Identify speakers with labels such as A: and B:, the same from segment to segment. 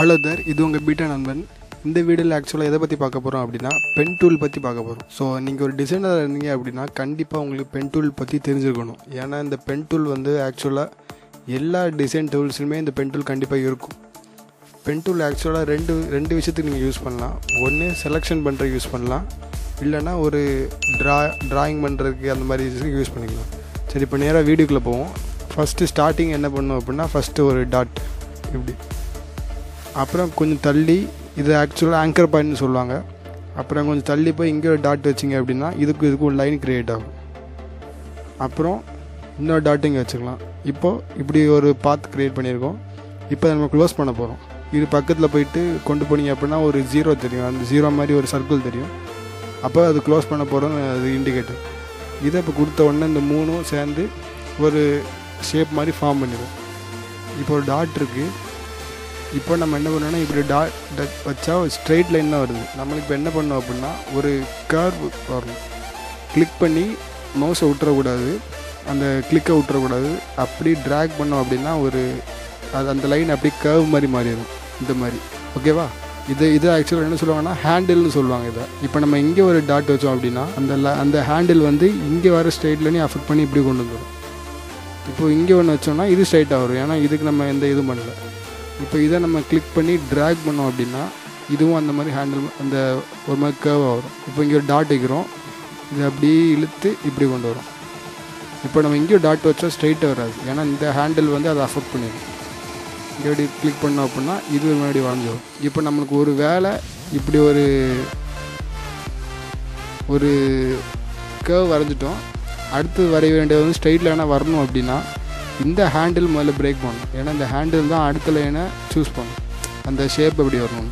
A: Hello தர் இது உங்கள் beta நண்பன். இந்த வீடியோவில் ஆக்சுவலாக எதை பற்றி பார்க்க போகிறோம் அப்படின்னா பென் டூல் பற்றி பார்க்க போகிறோம் ஸோ நீங்கள் ஒரு டிசைனர் இருந்தீங்க அப்படின்னா கண்டிப்பாக உங்களுக்கு பென் டூல் பற்றி தெரிஞ்சுருக்கணும். ஏன்னா இந்த பென் டூல் வந்து ஆக்சுவலாக எல்லா டிசைன் டூல்ஸுமே இந்த பென் டூல் கண்டிப்பாக இருக்கும். பென் டூல் ஆக்சுவலாக ரெண்டு ரெண்டு விஷயத்துக்கு நீங்கள் யூஸ் பண்ணலாம். ஒன்று செலெக்ஷன் பண்ணுறதுக்கு யூஸ் பண்ணலாம். இல்லைன்னா ஒரு ட்ரா ட்ராயிங் பண்ணுறதுக்கு அந்த மாதிரி இதுக்கு யூஸ் பண்ணிக்கலாம். சரி இப்போ நேராக வீடியோக்குள்ளே போவோம். ஃபஸ்ட்டு ஸ்டார்டிங் என்ன பண்ணும் அப்படின்னா ஃபஸ்ட்டு ஒரு டாட் இப்படி. அப்புறம் கொஞ்சம் தள்ளி இது ஆக்சுவலாக ஆங்கர் பாயிண்ட்னு சொல்லுவாங்க. அப்புறம் கொஞ்சம் தள்ளி போய் இங்கே ஒரு டாட் வச்சிங்க அப்படின்னா இதுக்கும் இதுக்கும் ஒரு லைன் க்ரியேட் ஆகும். அப்புறம் இன்னொரு டாட் இங்கே வச்சுக்கலாம். இப்போது இப்படி ஒரு பாத் க்ரியேட் பண்ணியிருக்கோம். இப்போ நம்ம க்ளோஸ் பண்ண போகிறோம் இது பக்கத்தில் போயிட்டு கொண்டு போனீங்க அப்படின்னா ஒரு ஜீரோ தெரியும். அந்த ஜீரோ மாதிரி ஒரு சர்க்கிள் தெரியும். அப்போ அது க்ளோஸ் பண்ண போகிறோன்னு அது இண்டிகேட்டர் இதை இப்போ கொடுத்த உடனே இந்த மூணும் சேர்ந்து ஒரு ஷேப் மாதிரி ஃபார்ம் பண்ணிடும். இப்போ ஒரு டாட் இருக்குது இப்போ நம்ம என்ன பண்ணோன்னா இப்படி டாட் வச்சா ஸ்ட்ரெயிட் லைன் தான் வருது. நம்மளுக்கு இப்போ என்ன பண்ணோம் அப்படின்னா ஒரு கர்வ் வரணும். கிளிக் பண்ணி மவுஸை விட்டுறக்கூடாது அந்த கிளிக்கை விட்டுறக்கூடாது அப்படி ட்ராக் பண்ணோம் அப்படின்னா ஒரு அது அந்த லைன் அப்படி கர்வ் மாதிரி மாறிடும். இந்த மாதிரி. ஓகேவா இது இது ஆக்சுவலாக என்ன சொல்லுவாங்கன்னா ஹேண்டில்னு சொல்லுவாங்க இதை. இப்போ நம்ம இங்கே ஒரு டாட் வச்சோம் அப்படின்னா அந்த அந்த ஹேண்டில் வந்து இங்கே வர ஸ்ட்ரெயிட் அஃபெக்ட் பண்ணி இப்படி கொண்டு வந்துடும். இப்போ இங்கே ஒன்று வச்சோம்னா இது ஸ்ட்ரைட்டாக வரும். ஏன்னா இதுக்கு நம்ம எந்த இதுவும் பண்ணல. இப்போ இதை நம்ம கிளிக் பண்ணி ட்ராக் பண்ணோம் அப்படின்னா இதுவும் அந்த மாதிரி ஹேண்டில் அந்த ஒரு மாதிரி கேர்வாக வரும். இப்போ இங்கே ஒரு டாட் வைக்கிறோம். இது அப்படியே இழுத்து இப்படி கொண்டு வரும். இப்போ நம்ம இங்கேயும் டாட் வச்சா ஸ்ட்ரைட்டாக வராது. ஏன்னா இந்த ஹேண்டில் வந்து அதை அஃபெக்ட் பண்ணிடும். இங்கே இப்படி கிளிக் பண்ணோம் அப்படின்னா இது முன்னாடி வரைஞ்சிடும் இப்போ நம்மளுக்கு ஒரு வேலை இப்படி ஒரு ஒரு கேர்வ் வரைஞ்சிட்டோம். அடுத்து வரைய வேண்டியது வந்து ஸ்ட்ரைட்டில் லைனாக வரணும் அப்படின்னா இந்த ஹேண்டில் முதல்ல பிரேக் பண்ணணும். ஏன்னா இந்த ஹேண்டில் தான் அடுத்த லைனை சூஸ் பண்ணும் அந்த ஷேப் எப்படி வரணும்.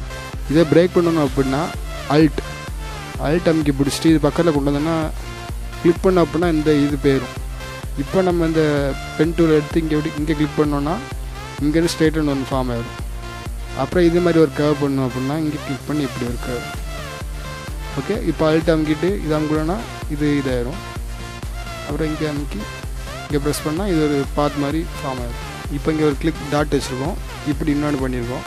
A: இதை பிரேக் பண்ணணும் அப்படின்னா அல்ட் அல்ட் அமுக்கி பிடிச்சிட்டு இது பக்கத்தில் கொண்டு வந்தோன்னா கிளிக் பண்ணோம் அப்படின்னா இந்த இது போயிடும் இப்போ நம்ம இந்த பென் டூல் எடுத்து இங்கே எப்படி இங்கே கிளிக் பண்ணோன்னா இங்கேருந்து ஸ்ட்ரெயிட்னு ஒன்று ஃபார்ம் ஆகிடும் அப்புறம் இது மாதிரி ஒரு கர்வ் பண்ணணும் அப்படின்னா இங்கே கிளிக் பண்ணி இப்படி ஒரு கர்வ் ஓகே இப்போ அல்ட் அமுக்கிட்டு இது அமுக்கலன்னா இது இதாயிரும். அப்புறம் இங்கே அமுக்கி இங்கே ப்ரெஸ் பண்ணால் இது ஒரு பாத் மாதிரி ஃபார்ம் ஆகும் இப்போ இங்கே ஒரு கிளிக் டாட் வச்சுருக்கோம். இப்படி இன்னொன்று பண்ணியிருக்கோம்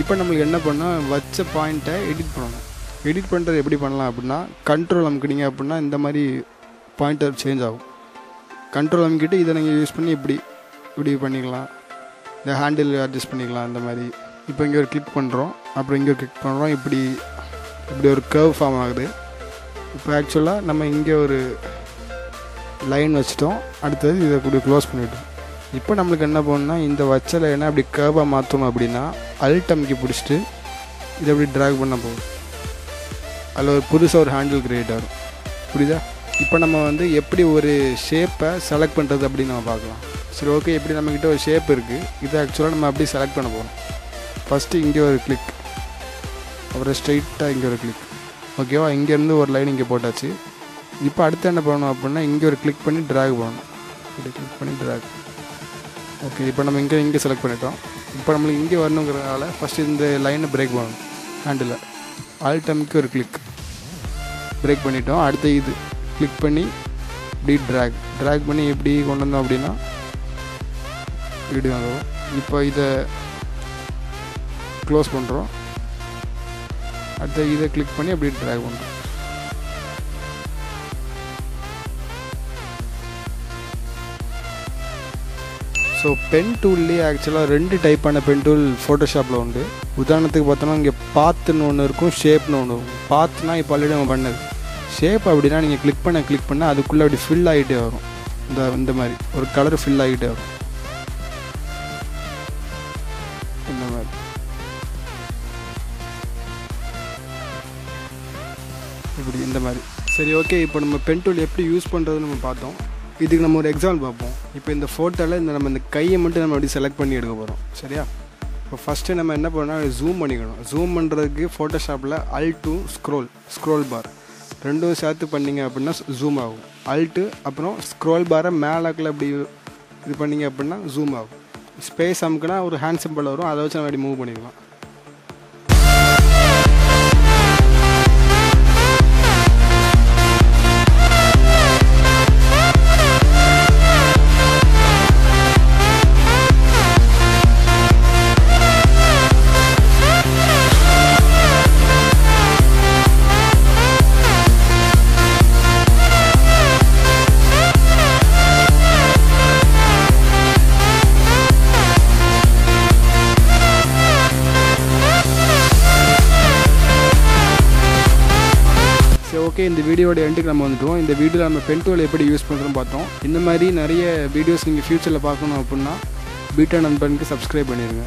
A: இப்போ நம்மளுக்கு என்ன பண்ணால் வச்ச பாயிண்ட்டை எடிட் பண்ணணும். எடிட் பண்ணுறது எப்படி பண்ணலாம் அப்படின்னா கண்ட்ரோல் அமுக்கினீங்க அப்படின்னா இந்த மாதிரி பாயிண்டர் சேஞ்ச் ஆகும். கண்ட்ரோல் அமுக்கிட்டு இதை நீங்கள் யூஸ் பண்ணி இப்படி இப்படி பண்ணிக்கலாம். இந்த ஹேண்டில் அட்ஜஸ்ட் பண்ணிக்கலாம் இந்த மாதிரி. இப்போ இங்கே ஒரு கிளிக் பண்ணுறோம் அப்புறம் இங்கே ஒரு கிளிக் பண்ணுறோம் இப்படி இப்படி ஒரு கர்வ் ஃபார்ம் ஆகுது. இப்போ ஆக்சுவலாக நம்ம இங்கே ஒரு லைன் வச்சிட்டோம். அடுத்தது இதை இப்படி க்ளோஸ் பண்ணிவிட்டோம் இப்போ நம்மளுக்கு என்ன பண்ணணும்னா இந்த வச்ச லைனை அப்படி கேர்வாக மாற்றணும் அப்படின்னா அல்ட் அமுக்கி பிடிச்சிட்டு இதை அப்படி ட்ராக் பண்ண போகும் அதில் ஒரு புதுசாக ஒரு ஹேண்டில் கிரியேட் ஆகும். புரியுதா? இப்போ நம்ம வந்து எப்படி ஒரு ஷேப்பை செலக்ட் பண்ணுறது அப்படின்னு நம்ம பார்க்கலாம். சரி ஓகே எப்படி நம்மக்கிட்ட ஒரு ஷேப் இருக்குது இதை ஆக்சுவலாக நம்ம அப்படி செலக்ட் பண்ண போகிறோம் ஃபஸ்ட்டு இங்கே ஒரு கிளிக் அப்புறம் ஸ்ட்ரைட்டாக இங்கே ஒரு கிளிக் ஓகேவா இங்கேருந்து ஒரு லைன் இங்கே போட்டாச்சு. இப்போ அடுத்து என்ன பண்ணணும் அப்படின்னா இங்கே ஒரு கிளிக் பண்ணி ட்ராக் பண்ணணும். இப்படி கிளிக் பண்ணி ட்ராக் ஓகே இப்போ நம்ம இங்கே இங்கே செலக்ட் பண்ணிட்டோம். இப்போ நம்மளுக்கு இங்கே வரணுங்கிறதுனால ஃபஸ்ட்டு இந்த லைனை பிரேக் பண்ணணும். ஹேண்டில் ஆல்டம்க்கு ஒரு கிளிக் பிரேக் பண்ணிட்டோம். அடுத்து இது. கிளிக் பண்ணி இப்படி ட்ராக் ட்ராக் பண்ணி எப்படி கொண்டு வந்தோம் அப்படின்னா இப்படி வந்துடும் இப்போ இதை க்ளோஸ் பண்ணுறோம் அடுத்து இதை கிளிக் பண்ணி அப்படியே ட்ராக் பண்ணுறோம் ஸோ பென் டூல்லேயே ஆக்சுவலாக ரெண்டு டைப்பான பென் டூல் ஃபோட்டோஷாப்பில் உண்டு. உதாரணத்துக்கு பார்த்தோன்னா இங்கே பாத்துன்னு ஒன்று இருக்கும் ஷேப்னு ஒன்று இருக்கும். பாத்துனா இப்போ ஆல்ரெடி நம்ம பண்ணது. ஷேப் அப்படின்னா நீங்கள் கிளிக் பண்ண கிளிக் பண்ணால் அதுக்குள்ளே அப்படி ஃபில் ஆகிட்டே வரும். இந்த இந்த மாதிரி. ஒரு கலர் ஃபில் ஆகிட்டே வரும். இந்த மாதிரி. இப்படி இந்த மாதிரி. சரி ஓகே இப்போ நம்ம பென் டூல் எப்படி யூஸ் பண்ணுறதுன்னு நம்ம பார்த்தோம். இதுக்கு நம்ம ஒரு எக்ஸாம்பிள் பார்ப்போம். இப்போ இந்த ஃபோட்டோவில் இந்த நம்ம இந்த கையை மட்டும் நம்ம அப்படி செலக்ட் பண்ணி எடுக்க போகிறோம் சரியா? இப்போ ஃபஸ்ட்டு நம்ம என்ன பண்ணோம்னா ஜூம் பண்ணிக்கணும். ஜூம் பண்ணுறதுக்கு ஃபோட்டோஷாப்பில் alt scroll scroll bar ரெண்டும் சேர்த்து பண்ணீங்க அப்படின்னா ஜூம் ஆகும். அல்ட்டு அப்புறம் ஸ்க்ரோல் பாரை மேலாக்கில் அப்படி இது பண்ணீங்க அப்படின்னா ஜூம் ஆகும். ஸ்பேஸ் அமுக்குனா ஒரு ஹேண்ட் சிம்பிள் வரும். அதை வச்சு நம்ம அப்படி மூவ் பண்ணிக்கலாம். சரி ஓகே இந்த வீடியோட எண்டுக்கு நம்ம வந்துட்டோம். இந்த வீடியோவில் நம்ம பென் டூல் எப்படி யூஸ் பண்ணுறோன்னு பார்த்தோம். இந்த மாதிரி நிறைய வீடியோஸ் நீங்கள் ஃப்யூச்சரில் பார்க்கணும் அப்படின்னா பீட்டா நண்பனுக்கு சப்ஸ்கிரைப் பண்ணிடுங்க